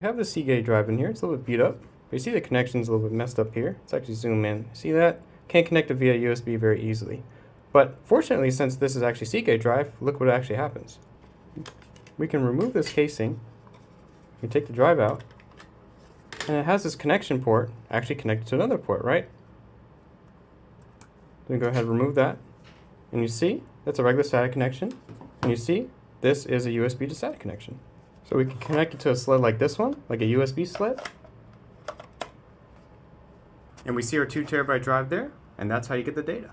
We have the Seagate drive in here. It's a little bit beat up. But you see the connection's a little bit messed up here. Let's actually zoom in. See that? Can't connect it via USB very easily. But fortunately, since this is actually Seagate drive, look what actually happens. We can remove this casing. We take the drive out. And it has this connection port actually connected to another port, right? Then go ahead and remove that. And you see, that's a regular SATA connection. And you see, this is a USB to SATA connection. So we can connect it to a sled like this one, like a USB sled. And we see our two terabyte drive there, and that's how you get the data.